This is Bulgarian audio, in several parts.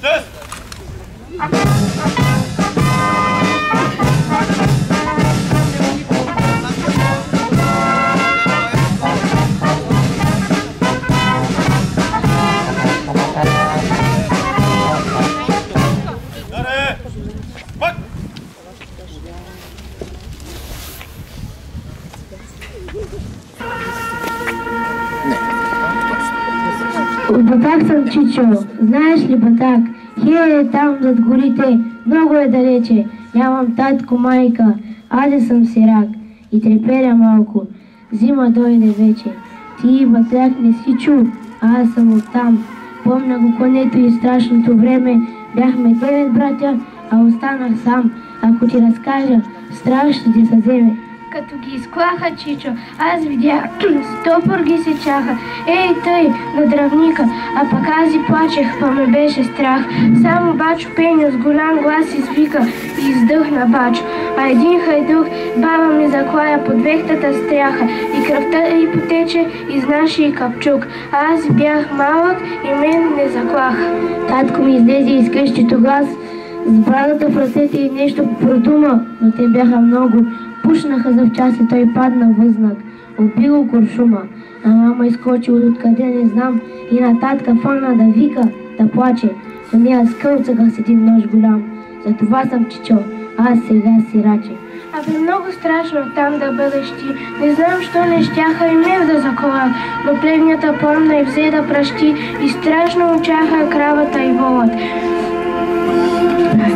Thank Батак съм Чичо. Знаеш ли Батак? Хие е там зад горите. Много е далече. Нямам татко, майка. Аде съм сирак. И треперя малко. Зима дойде вече. Ти, Батак, не си чул. А аз съм оттам. Помня го конето и страшното време. Бяхме девет братя, а останах сам. Ако ти разкажа, страх ще ти се вземе. Като ги изклаха, Чичо, аз видях, стопор ги се чаха. Ей, тъй, на дравника, а пък аз и плачех, па ме беше страх. Само бачо Пеню с голям глас извика и издъхна бачо. А един хайдух баба ми заклая под вехтата стряха и кръвта й потече из нашия капчук. Аз бях малък и мен не заклаха. Татко ми излезе из къщето глас, с брадата в ръцете и нещо продума, но те бяха много. Пушнаха за в час и той падна възнак. Уби го куршума. А мама изкочи от откъде не знам и на татка фана да вика, да плаче. Но нея скълцаха с един нож голям. Затова съм чичо, аз сега сираче. Абе, много страшно там да бъдеш ти. Не знам, що не щяха и мен да заколат, но плевнята помна и взе да пращи и страшно очаха кравата и волът.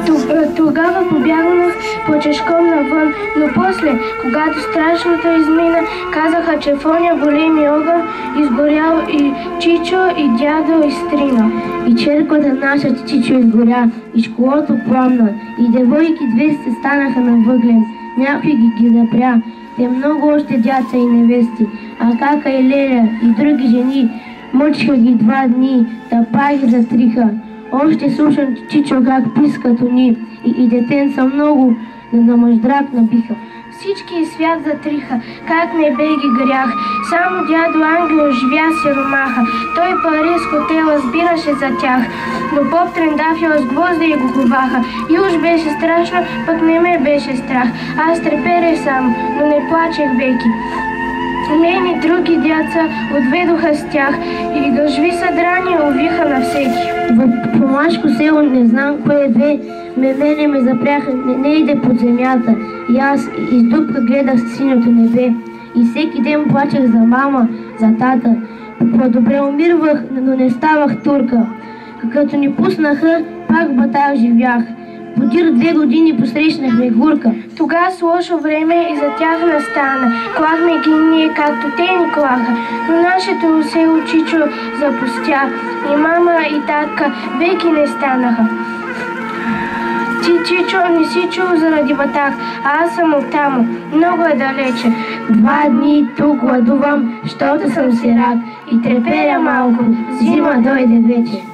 Ту- Тогава побягнах почешком навън, но после, когато страшното измина, казаха, че в оня големи огън изгорял и Чичо, и дядо изтрина. И черквата наша чичичо изгоря, и школото пламна, и девойки две се станаха на въглен, някой ги ги запря. Те много още дяца и невести, а кака и Леля и други жени мъчиха ги два дни, да ги затриха. Още слушам чичо как пискат уни, и, и детенца много на, на мъждрак набиха. Всички свят затриха, как не бе ги грях. Само дядо Ангел живя сиромаха. Той пари с хотела сбираше за тях. Но поп трендафил с гвозда и го коваха. И уж беше страшно, пък не ме беше страх. Аз треперех сам, но не плачех веки. Мен други дяца отведоха с тях и гъжви съдрани увиха на всеки. В помашко село не знам кое бе, ме мене ме запряха, не, не иде под земята. И аз из дупка гледах синьото небе. И всеки ден плачех за мама, за тата. По-добре умирвах, но не ставах турка. Като ни пуснаха, пак батак живях. Подир две години посрещнахме гурка. Тога с лошо време и за тях настана. Клахме ги ние, както те ни клаха. Но нашето село Чичо запустя. И мама и татка веки не станаха. Ти, Чичо, не си чул заради батак, а аз съм оттамо. Много е далече. Два дни тук гладувам, щото съм сирак и треперя малко. Зима дойде вече.